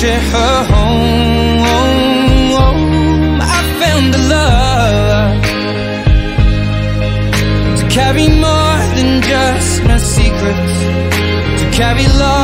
share her home. I found a love to carry more than just my secrets, to carry love,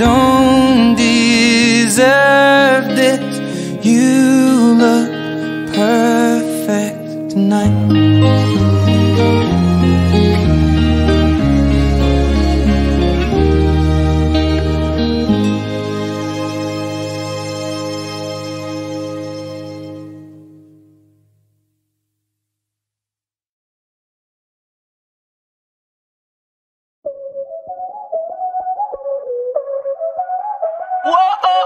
don't deserve this. You look perfect tonight.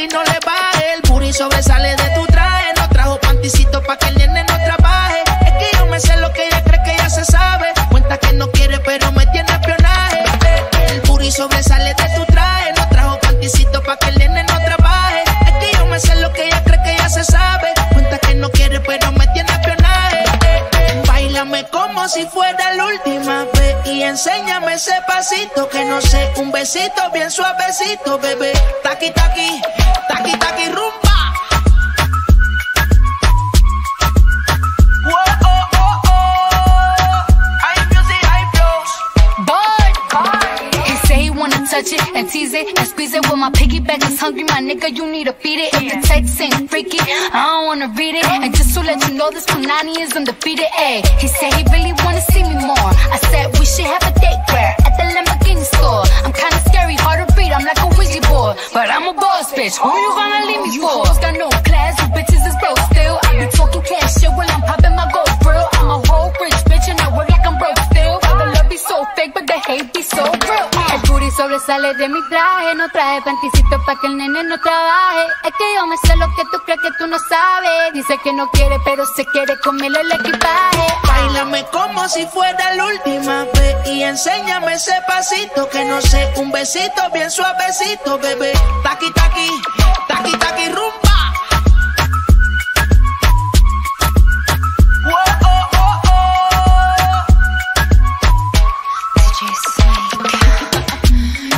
Taqui no le baje. El booty sobresale de tu traje. No trajo panticito pa' que el nene no trabaje. Es que yo me sé lo que ella cree que ya se sabe. Cuenta que no quiere, pero me tiene espionaje. El booty sobresale de tu traje. No trajo panticito pa' que el nene no trabaje. Es que yo me sé lo que ella cree que ya se sabe. Cuenta que no quiere, pero me tiene espionaje. Bailame como si fuera la última vez y enséñame ese pasito que no sé, un besito bien suavecito, bebé. Taqui taqui, and tease it and squeeze it. Well, my piggyback is hungry, my nigga. You need to feed it. If freaky, I don't wanna read it. And just to let you know, this Punani is undefeated. Ayy, he said he really wanna see me more. I said we should have a date where at the Lamborghini store. I'm kinda scary, hard to read. I'm like a but I'm a boss bitch. Who you gonna leave me for? Hoes got no class, you bitches is broke still. I be talking cash shit while I'm popping my gold grill. I'm a whole rich bitch and I work like I'm broke still. The love be so fake, but the hate be so real. El booty sobresale de mi traje, no traje panticito pa' que el nene no trabaje. Es que yo me sé lo que tú crees que tú no sabes. Dice que no quiere, pero se quiere comerle el equipaje. Bailame como si fuera la última vez y enséñame ese pasito que no sé, un besito bien suavecito, bebé. Taqui taqui, taqui taqui rumba. Oh, oh, oh.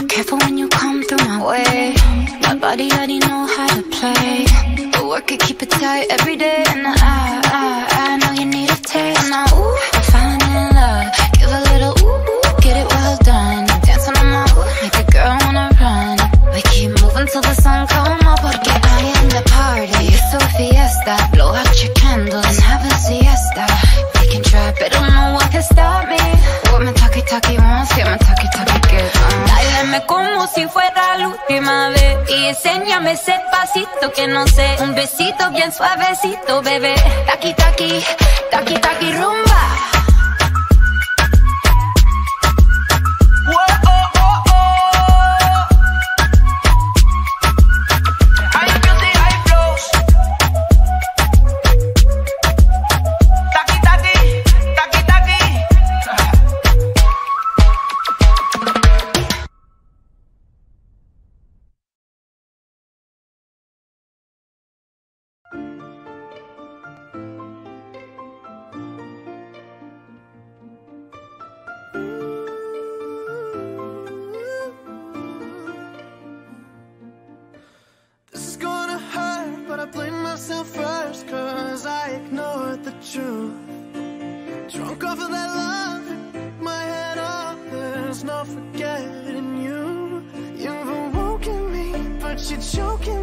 Careful when you come through my way. My body already know how to play. Work it, keep it tight every day. And I, I, I know you need a taste. Now, ooh, I'm falling in love. Give a little ooh, ooh, get it well done. Dancing on my ooh, make a girl wanna run. We keep moving till the sun come up. Porque I am the party. It's so fiesta. Blow out your candles and have a siesta. We can try, but know one can stop me. What my talkie talkie wants, get my talkie talkie gets. Uh. Báilame como si fuera la última vez enséñame ese pasito que no sé. Un besito bien suavecito, bebé. Taqui, taqui, taqui, taqui, rumba you're choking